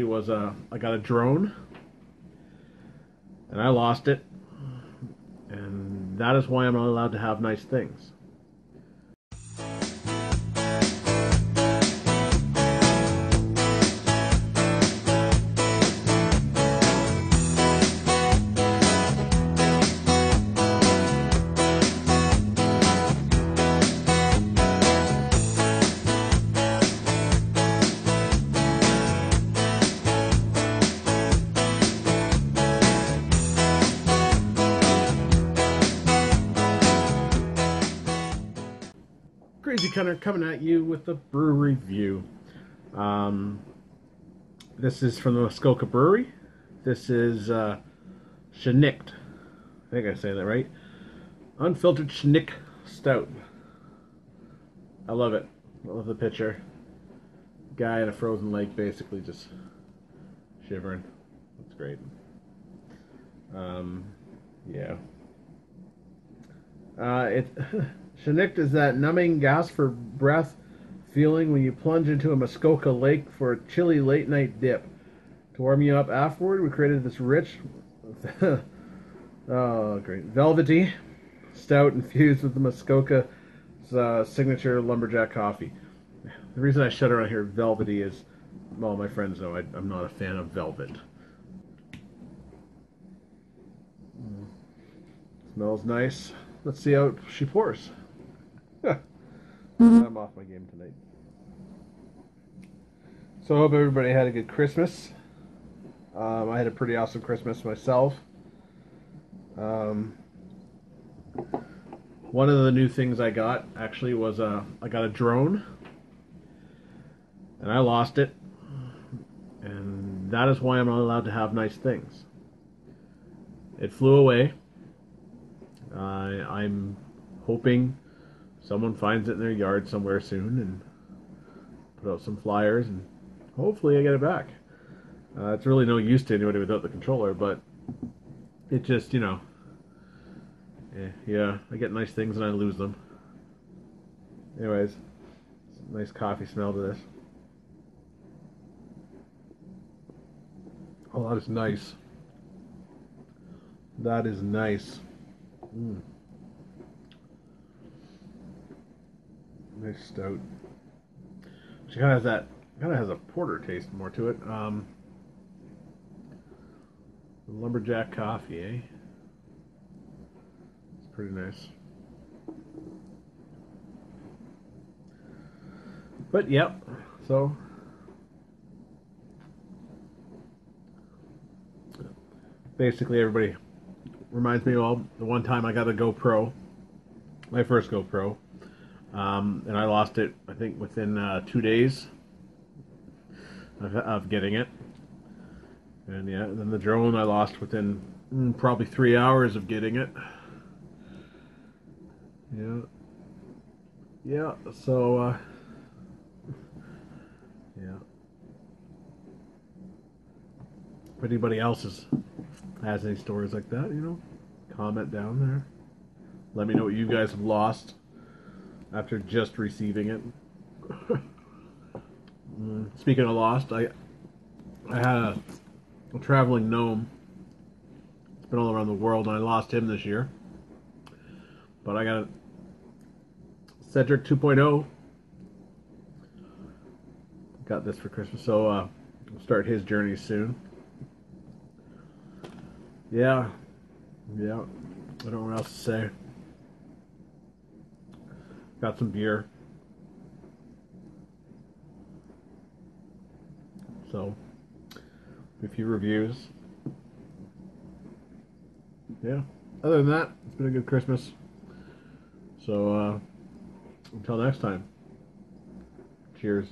It was a I got a drone and I lost it. And that is why I'm not allowed to have nice things. Crazy Cunner coming at you with a brewery review. Um, this is from the Muskoka Brewery. This is uh, Shinnicked. I think I say that right. Unfiltered Shinnicked Stout. I love it. I love the picture. Guy in a frozen lake, basically just shivering. That's great. Um, yeah. Uh, it Shinnicked is that numbing gas for breath feeling when you plunge into a Muskoka lake for a chilly late night dip. To warm you up afterward, we created this rich, oh great, velvety stout infused with the Muskoka uh, signature lumberjack coffee. The reason I shut around here velvety is, well, my friends know I, I'm not a fan of velvet. Mm. Smells nice. Let's see how she pours. I'm off my game tonight. So I hope everybody had a good Christmas. Um, I had a pretty awesome Christmas myself. Um, one of the new things I got actually was a, I got a drone, and I lost it, and that is why I'm not allowed to have nice things. It flew away. Uh, I'm hoping someone finds it in their yard somewhere soon and put out some flyers and hopefully I get it back. Uh, it's really no use to anybody without the controller, but it just, you know, yeah, yeah, I get nice things and I lose them. Anyways, nice coffee smell to this. Oh, that is nice. That is nice. Mm. Nice stout. She kind of has that, kind of has a porter taste more to it. Um, lumberjack coffee, eh? It's pretty nice. But yep, so basically everybody reminds me of the one time I got a GoPro, my first GoPro, um, and I lost it. I think within uh, two days of, of, getting it, and yeah, then the drone I lost within mm, probably three hours of getting it. Yeah, yeah. So uh, yeah. If anybody else is, has any stories like that, you know, comment down there. Let me know what you guys have lost after just receiving it. Mm, speaking of lost, I I had a, a, traveling gnome. It's been all around the world, and I lost him this year. But I got a Cedric 2.0. Got this for Christmas, so uh, we'll start his journey soon. Yeah, yeah. I don't know what else to say. Got some beer. So, a few reviews. Yeah. Other than that, it's been a good Christmas. So, uh, until next time, cheers.